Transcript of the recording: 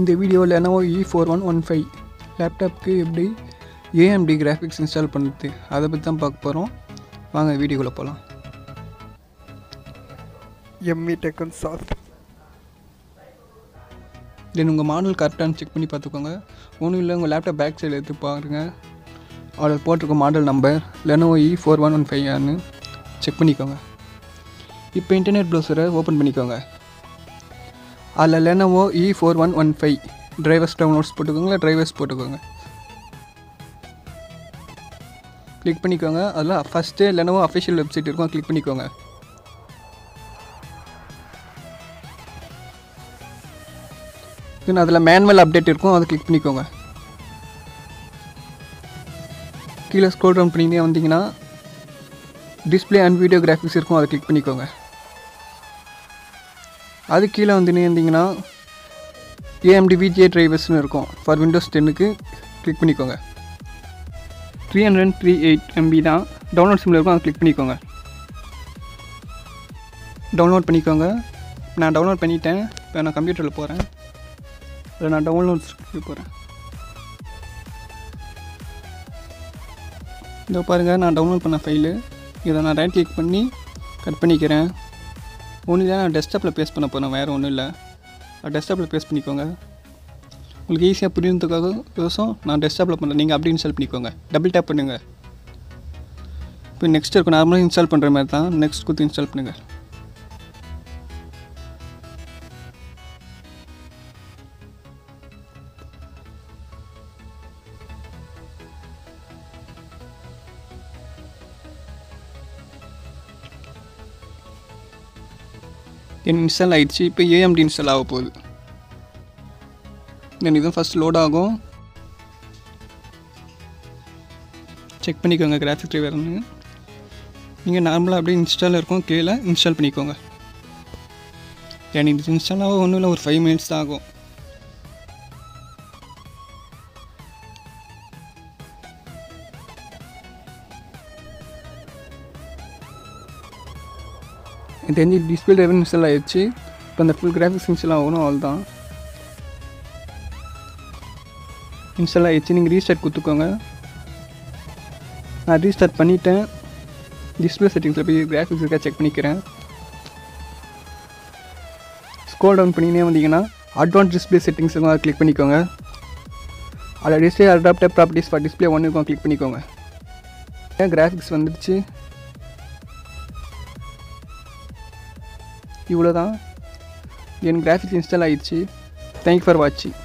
இந்த video Lenovo E four one one five லேப்டாப்க்கு எப்படி AMD graphics install பண்ணுறது அதை பற்றி தான் பார்க்க போகிறோம் வாங்க வீடியோக்குள்ளே போகலாம் எம்மி டெக்கன் சாஃப்ட் தென் உங்கள் மாடல் கரெக்டானு செக் பண்ணி பார்த்துக்கோங்க. ஒன்றும் இல்லை உங்கள் லேப்டாப் பேக் சைடு எடுத்து பாருங்கள் அதில் போட்டிருக்க model number Lenovo E four one one ஃபைவ்னு செக் பண்ணிக்கோங்க. இப்போ இன்டர்நெட் ப்ரௌசரை ஓப்பன் பண்ணிக்கோங்க. அதில் Lenovo E four one one five drivers downloads போட்டுக்கோங்க டிரைவர்ஸ் போட்டுக்கோங்க. கிளிக் பண்ணிக்கோங்க. அதில் ஃபஸ்ட்டு லெனவோ அஃபிஷியல் வெப்சைட் இருக்கும் கிளிக் பண்ணிக்கோங்க. தென் அதில் மேனுவல் அப்டேட் இருக்கும் அதை கிளிக் பண்ணிக்கோங்க. கீழே ஸ்க்ரோல் டவுன் பண்ணினே வந்தீங்கன்னா டிஸ்பிளே அண்ட் வீடியோ கிராஃபிக்ஸ் இருக்கும் அதை கிளிக் பண்ணிக்கோங்க. அது கீழே வந்து இருந்தீங்கன்னா ஏஎம்டி விஜிஏ டிரைவர்ஸ்னு இருக்கும். ஃபார் விண்டோஸ் டென்னுக்கு கிளிக் பண்ணிக்கோங்க. Three hundred three eight MB தான். டவுன்லோட் சிம்மில் இருக்கும் அதை கிளிக் பண்ணிக்கோங்க. டவுன்லோட் பண்ணிக்கோங்க. நான் டவுன்லோட் பண்ணிட்டேன். இப்போ நான் கம்ப்யூட்டரில் போகிறேன் இல்லை நான் டவுன்லோட்ஸ் போகிறேன் இதோ பாருங்கள் நான் டவுன்லோட் பண்ண ஃபைலு இதை நான் ரைட் கிளிக் பண்ணி கட் பண்ணிக்கிறேன். ஒன்றும் இல்லை நான் டெஸ்க்டாப்பில் பேஸ்ட் பண்ண போகிறேன் வேறு ஒன்றும் இல்லை. டெஸ்க்டாப்பில் பேஸ்ட் பண்ணிக்கோங்க. உங்களுக்கு ஈஸியாக புரியுறதுக்காக யோசம் நான் டெஸ்க்டாப்பில் பண்ணுறேன் நீங்கள் அப்படி இன்ஸ்டால் பண்ணிக்கோங்க. டபுள் டேப் பண்ணுங்கள் இப்போ நெக்ஸ்ட் இருக்கும். நார்மலாக இன்ஸ்டால் பண்ணுற மாதிரி தான். நெக்ஸ்ட் கொடுத்து இன்ஸ்டால் பண்ணுங்கள் என் இன்ஸ்டால் ஆகிடுச்சு இப்போ ஏஎம்டி இன்ஸ்டால் ஆக போகுது. தென் இதுவும் ஃபஸ்ட் லோட் ஆகும். செக் பண்ணிக்கோங்க கிராஃபிக் ட்ரைவர்னு நீங்கள் நார்மலாக அப்படியே இன்ஸ்டால் இருக்கும். கீழே இன்ஸ்டால் பண்ணிக்கோங்க. ஏன் இது இன்ஸ்டால் ஆக ஒன்றும் இல்லை ஒரு ஃபைவ் மினிட்ஸ் தான் ஆகும். தெரிஞ்சு டிஸ்பிளே டிரைவர் இன்ஸ்டால் ஆயிடுச்சு இப்போ அந்த ஃபுல் கிராஃபிக்ஸ் இன்ஸ்டால் ஆகணும் அவள் தான் இன்ஸ்டால் ஆயிடுச்சு நீங்கள் ரீஸ்டார்ட் கொடுத்துக்கோங்க நான் ரீஸ்டார்ட் பண்ணிட்டேன் டிஸ்பிளே செட்டிங்ஸில் போய் கிராஃபிக்ஸ் இருக்கா செக் பண்ணிக்கிறேன். ஸ்க்ரோல் டவுன் பண்ணினே வந்தீங்கன்னா அட்வான்ஸ் டிஸ்பிளே செட்டிங்ஸ் இருக்கும் அதை கிளிக் பண்ணிக்கோங்க. அதில் display adapter properties for display ஒன்று இருக்கும் கிளிக் பண்ணிக்கோங்க. கிராஃபிக்ஸ் வந்துடுச்சு? இவ்வளோ தான் என் கிராஃபிக்ஸ் இன்ஸ்டால் ஆகிடுச்சு தேங்க் ஃபார் வாட்சிங்